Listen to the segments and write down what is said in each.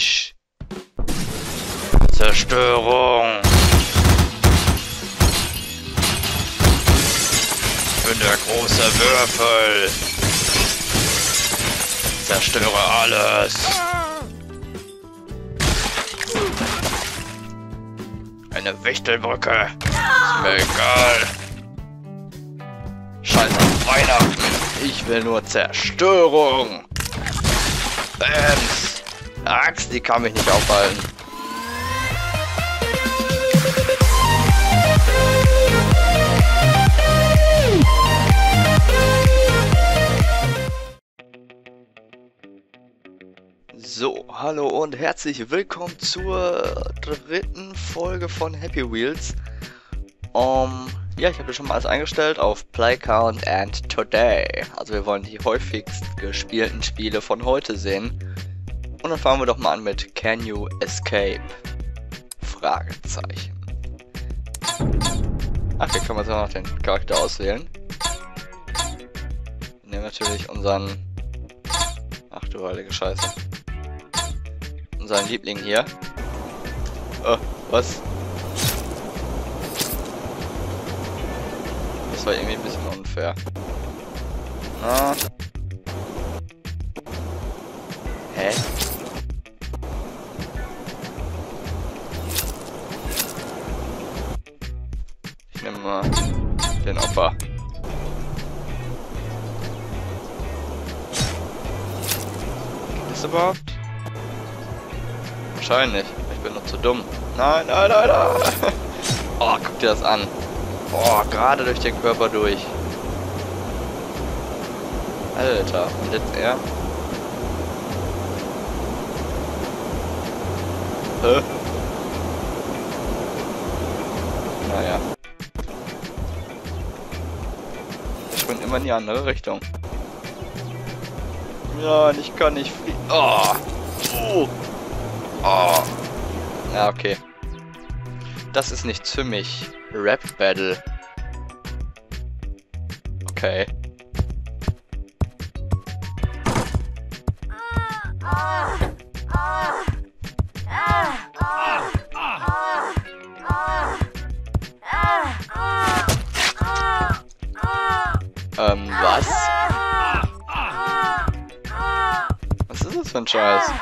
mich! Zerstörung! Ich bin der große Würfel! Zerstöre alles! Eine Wichtelbrücke! Ist mir egal! Scheiß auf Weihnachten! Ich will nur Zerstörung! Bams! Axt, die kann mich nicht aufhalten. So, hallo und herzlich willkommen zur dritten Folge von Happy Wheels. Um, ja, ich habe schon mal alles eingestellt auf Play Count and Today. Also wir wollen die häufigst gespielten Spiele von heute sehen. Und dann fangen wir doch mal an mit Can You Escape? Fragezeichen. Ach, hier können wir sogar noch den Charakter auswählen. Wir nehmen natürlich unseren... Ach du heilige Scheiße. Unseren Liebling hier. Oh, was? Das war irgendwie ein bisschen unfair. Ah. Hä? Überhaupt? Wahrscheinlich. Ich bin noch zu dumm. Nein, nein, nein, nein. Oh, guck dir das an. Boah, gerade durch den Körper durch. Alter, und jetzt er? Hä? Naja. Ich bin immer in die andere Richtung. Ja, ich kann nicht fliegen. Oh. Oh. Oh. Ja, okay. Das ist nichts für mich. Rap Battle. Okay. Ähm, was? Das für ein Scheiß?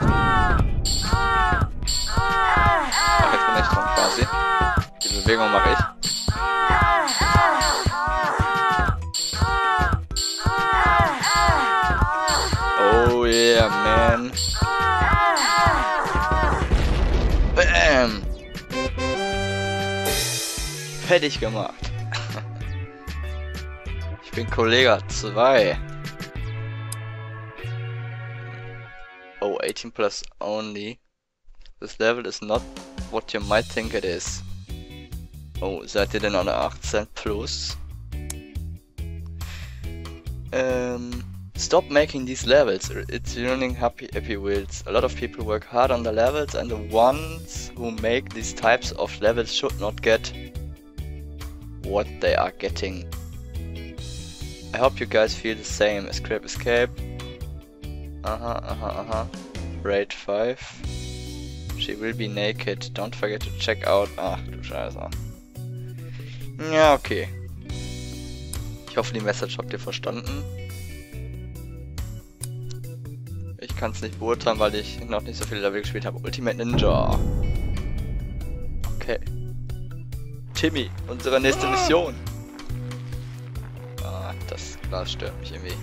Ach, jetzt bin ich dran quasi. Die Bewegung mache ich. Oh yeah, man. Bam. Fertig gemacht. Ich bin Kollege 2. 18 plus only. This level is not what you might think it is. Oh, seid ihr denn alle 18 plus? Um, stop making these levels. It's ruining happy happy wheels. A lot of people work hard on the levels and the ones who make these types of levels should not get what they are getting. I hope you guys feel the same. Escape escape. Uh-huh, uh-huh, uh-huh. Raid 5. She will be naked. Don't forget to check out. Ach du Scheiße. Ja, okay. Ich hoffe, die Message habt ihr verstanden. Ich kann es nicht beurteilen, weil ich noch nicht so viele Level gespielt habe. Ultimate Ninja. Okay. Timmy, unsere nächste Mission. Ah, das Glas stört mich irgendwie.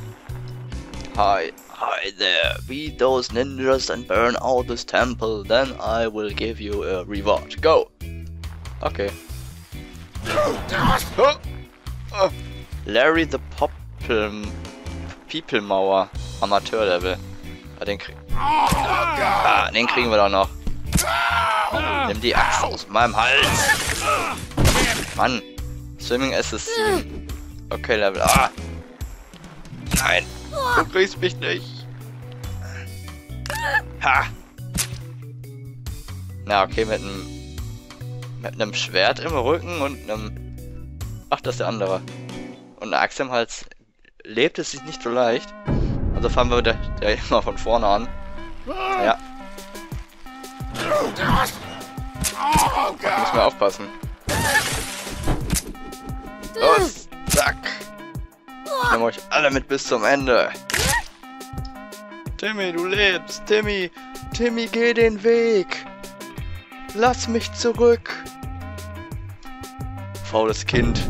Hi, hi there. Beat those ninjas and burn out this temple. Then I will give you a reward. Go. Okay. Oh. Oh. Larry the Popple People Mauer Amateurlevel. Ah, den, krieg ah, den kriegen wir doch noch. Nimm die Axt aus meinem Hals. Mann. Swimming Assassin. Okay, Level. Ah. Nein. Du kriegst mich nicht. Ha. Na, okay, mit einem mit einem Schwert im Rücken und einem... Ach, das ist der andere. Und eine Axt im Hals lebt es sich nicht so leicht. Also fangen wir der, der mal von vorne an. Ja. Muss mir aufpassen. Los. Ich nehme euch alle mit bis zum Ende. Timmy, du lebst. Timmy, Timmy, geh den Weg. Lass mich zurück. Faules Kind.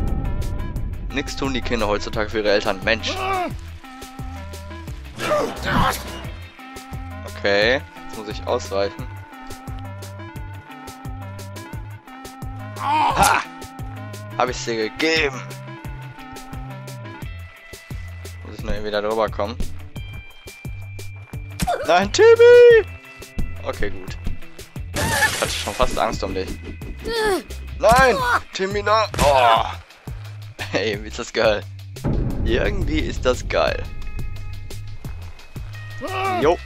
Nix tun die Kinder heutzutage für ihre Eltern. Mensch. Okay, jetzt muss ich ausweichen. Ha! Hab ich dir gegeben. Irgendwie da drüber kommen. Nein, Timmy! Okay, gut. Ich hatte schon fast Angst um dich. Nein! Timmy, na! Oh! Hey, wie ist das geil? Irgendwie ist das geil. Jo.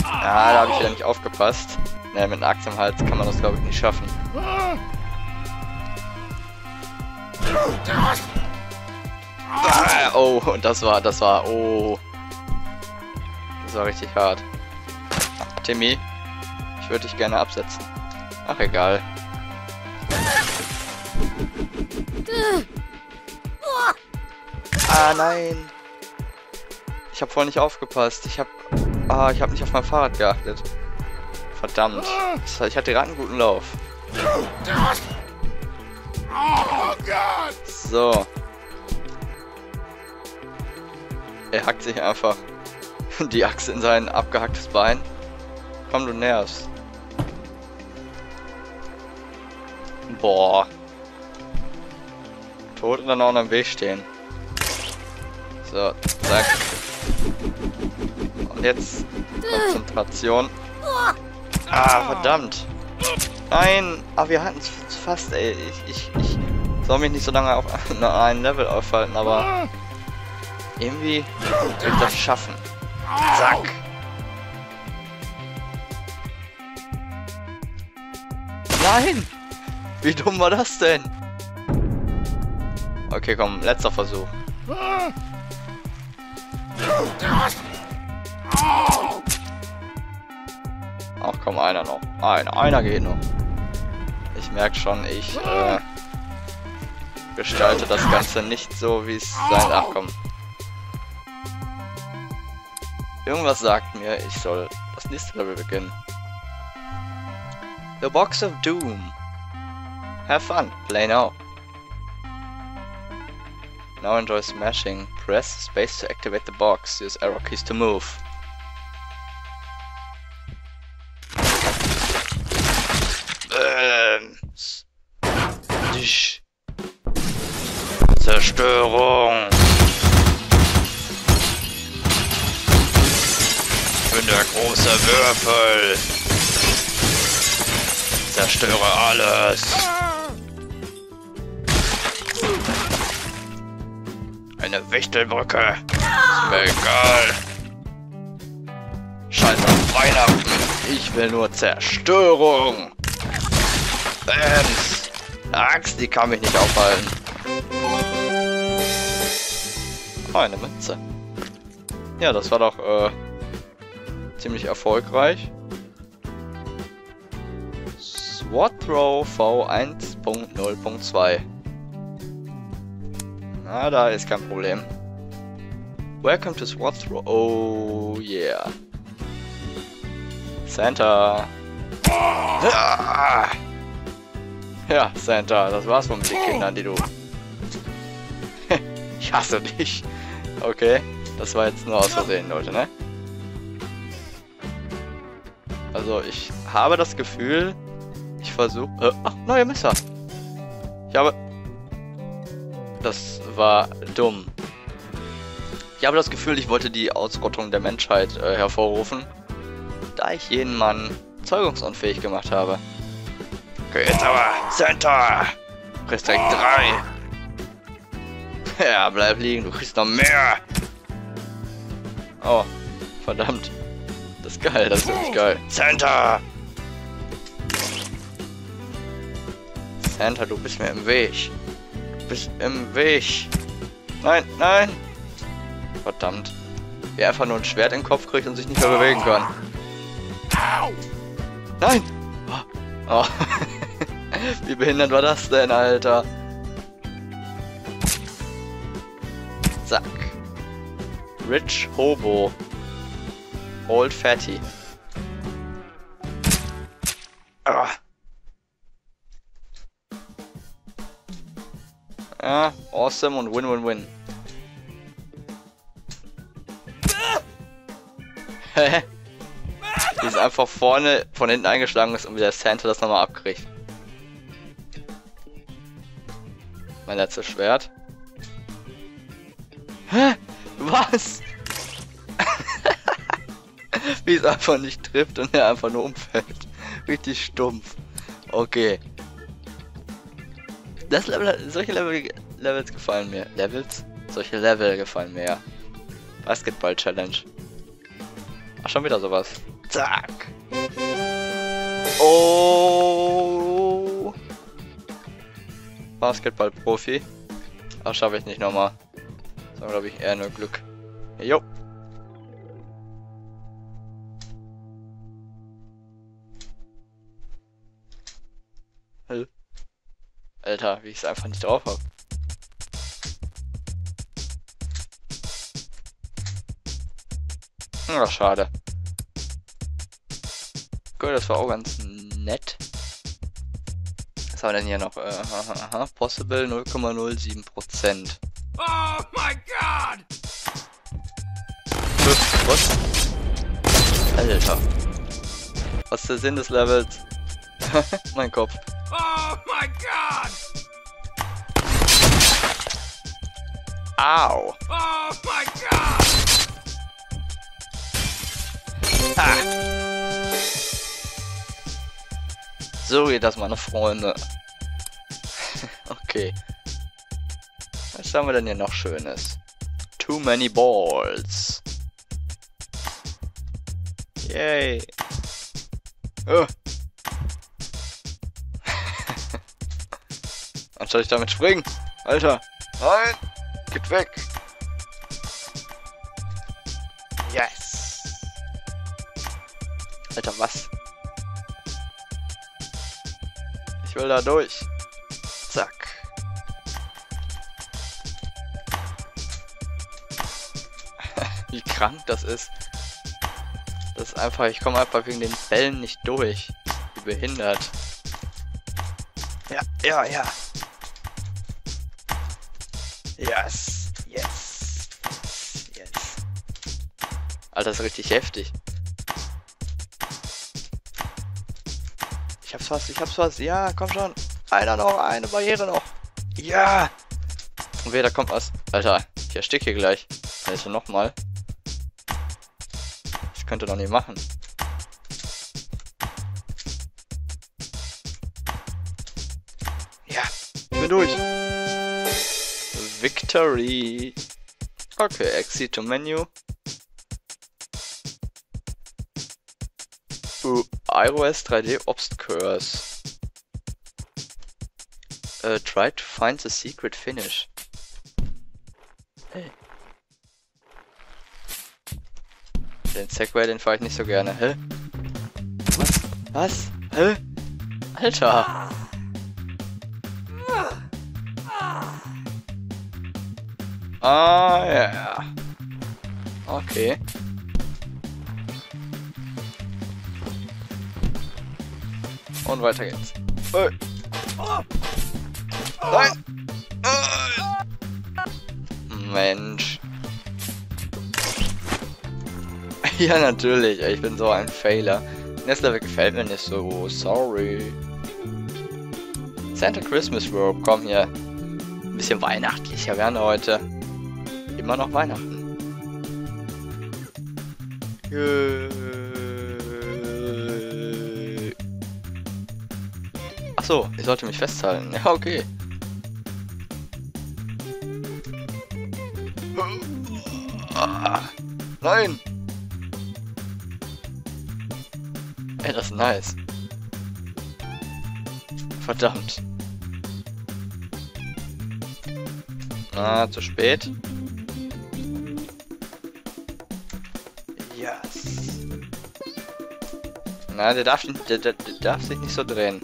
Ja, da habe ich wieder nicht aufgepasst. Naja, mit einer Axt im Hals kann man das glaube ich nicht schaffen. Ah, oh, und das war, das war, oh. Das war richtig hart. Timmy, ich würde dich gerne absetzen. Ach, egal. Ah, nein. Ich habe voll nicht aufgepasst. Ich habe ah, ich habe nicht auf mein Fahrrad geachtet. Verdammt. Ich hatte gerade einen guten Lauf. So. Er hackt sich einfach die Achse in sein abgehacktes Bein. Komm, du nervst. Boah. Tot und dann auch noch im Weg stehen. So, zack. Und jetzt Konzentration. Ah, verdammt. Nein, aber wir hatten es fast, ey. Ich, ich, ich soll mich nicht so lange auf ein Level aufhalten, aber irgendwie ich das schaffen. Zack. Nein! Wie dumm war das denn? Okay, komm, letzter Versuch. Ach komm, einer noch. Einer, einer geht noch. Ich merke schon, ich äh, gestalte das Ganze nicht so, wie es sein... Ach komm. Irgendwas sagt mir, ich soll das nächste Level beginnen. The Box of Doom. Have fun. Play now. Now enjoy smashing. Press space to activate the box. Use arrow keys to move. Ähm. Zerstörung. Würfel. Zerstöre alles. Eine Wichtelbrücke. Ist mir egal. Scheiß auf Weihnachten. Ich will nur Zerstörung. Bams. Axt, die kann mich nicht aufhalten. Oh, eine Münze. Ja, das war doch äh, ziemlich erfolgreich. SWAT Throw V1.0.2 Na, da ist kein Problem. Welcome to SWAT Throw. Oh yeah. Santa. Ah! Ja, Santa, das war's von den Kindern, die du... ich hasse dich. Okay, das war jetzt nur aus Versehen, Leute, ne? Also, ich habe das Gefühl, ich versuche... Äh, ach, neue Messer. Ich habe... Das war dumm. Ich habe das Gefühl, ich wollte die Ausrottung der Menschheit äh, hervorrufen, da ich jeden Mann zeugungsunfähig gemacht habe. Okay, jetzt aber. Center! Direkt drei. Ja, bleib liegen, du kriegst noch mehr. Oh, verdammt. Das ist geil, das ist wirklich geil. Center! Center, du bist mir im Weg. Du bist im Weg. Nein, nein! Verdammt. Wer einfach nur ein Schwert in den Kopf kriegt und sich nicht mehr bewegen kann. Nein! Oh. Wie behindert war das denn, Alter? Zack. Rich Hobo. Old Fatty. Ah. Ja, awesome und win-win-win. Die ist einfach vorne von hinten eingeschlagen ist und wieder Santa das nochmal abkriegt. Mein letztes Schwert. Hä? Was? Wie es einfach nicht trifft und er einfach nur umfällt. Richtig stumpf. Okay. Das Level, solche Level, Levels gefallen mir. Levels? Solche Level gefallen mir, ja. Basketball Challenge. Ach, schon wieder sowas. Zack. Oh. Basketball-Profi. Ach, schaffe ich nicht nochmal. Das war, glaube ich, eher nur Glück. Jo. Alter, wie ich es einfach nicht drauf habe. Ach, schade. Gut, das war auch ganz nett. Was haben wir denn hier noch? Äh, aha, aha, possible 0,07%. Oh my god! Was? Alter. Was ist der Sinn des Levels? mein Kopf. Oh my god! Ow! Oh my god! Ah. So geht das, meine Freunde. okay. Was haben wir denn hier noch Schönes? Too many balls. Yay. Oh. Anstatt ich damit springen. Alter. Nein. Geht weg. Yes. Alter, was? Ich will da durch. Zack. Wie krank das ist. Das ist einfach, ich komme einfach wegen den Bällen nicht durch. Wie behindert. Ja, ja, ja. Yes. Yes. Yes. Alter, das ist richtig heftig. Ich hab's fast, ich hab's fast. Ja, komm schon. Einer noch, eine Barriere noch. Ja. Und wer, da kommt was. Alter, ich ersticke hier gleich. Also nochmal. Ich könnte noch nicht machen. Ja, ich bin durch. Victory. Okay, exit to menu. Ooh, iOS 3D Obscures. Uh, try to find the secret finish. Hey. Den Segway, den fahre ich nicht so gerne. Hä? Was? Was? Hä? Alter! Ah, ja. Okay. Und weiter geht's. Hey. Nein! Mensch. ja, natürlich. Ich bin so ein Failer. Das Level gefällt mir nicht so. Sorry. Santa Christmas World, komm hier. Ein bisschen weihnachtlicher werden heute immer noch Weihnachten. Ach so, ich sollte mich festhalten. Ja, okay. Nein! Ey, das ist nice. Verdammt. Ah, zu spät. Na, der darf, der, der, der darf sich nicht so drehen.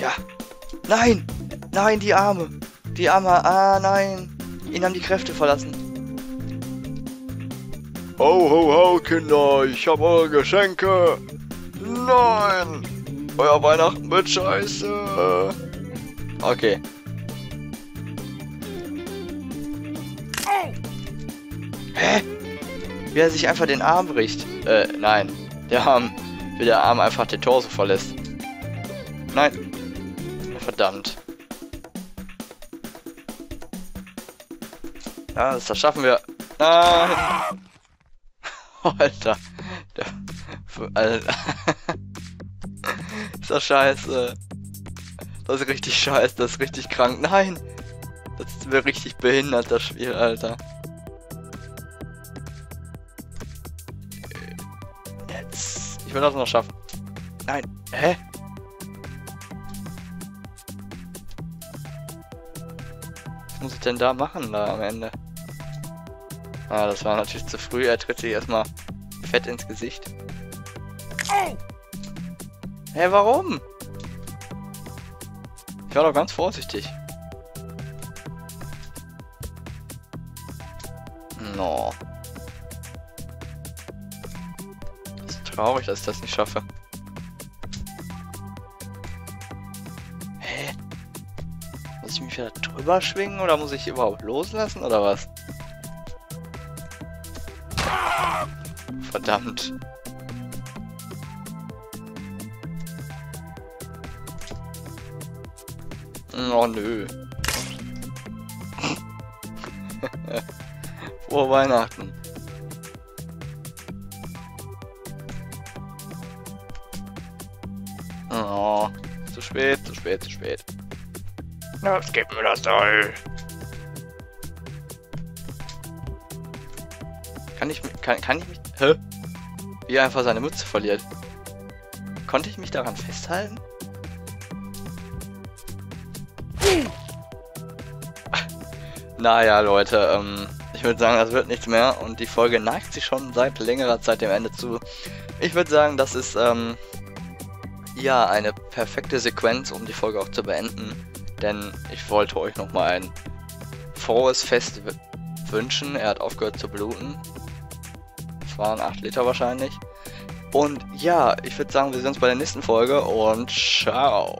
Ja. Nein! Nein, die Arme! Die Arme, ah nein! Ihn haben die Kräfte verlassen. Ho, ho, ho, Kinder, ich habe eure Geschenke! Nein! Euer Weihnachten wird scheiße! Okay. Wie er sich einfach den Arm bricht. Äh, nein. Der Arm, wie der Arm einfach den Torso verlässt. Nein. Verdammt. Ja, das schaffen wir. Nein. Alter. Alter. ist das scheiße. Das ist richtig scheiße, das ist richtig krank. Nein! Das wäre richtig behindert, das Spiel, Alter. Ich will das noch schaffen. Nein. Hä? Was muss ich denn da machen, da am Ende? Ah, das war natürlich zu früh. Er tritt sich erstmal fett ins Gesicht. Hä, hey, warum? Ich war doch ganz vorsichtig. No. Traurig, dass ich das nicht schaffe. Hä? Muss ich mich wieder drüber schwingen oder muss ich überhaupt loslassen oder was? Verdammt. Oh nö. Frohe Weihnachten. Oh, zu spät, zu spät, zu spät. Jetzt gib mir das Teil. Kann ich mich, kann, kann ich mich, hä? Wie er einfach seine Mütze verliert. Konnte ich mich daran festhalten? Naja, Leute, ähm, ich würde sagen, das wird nichts mehr und die Folge neigt sich schon seit längerer Zeit dem Ende zu. Ich würde sagen, das ist, ähm, ja, eine perfekte Sequenz, um die Folge auch zu beenden, denn ich wollte euch nochmal ein frohes Fest wünschen. Er hat aufgehört zu bluten. Das waren 8 Liter wahrscheinlich. Und ja, ich würde sagen, wir sehen uns bei der nächsten Folge und ciao.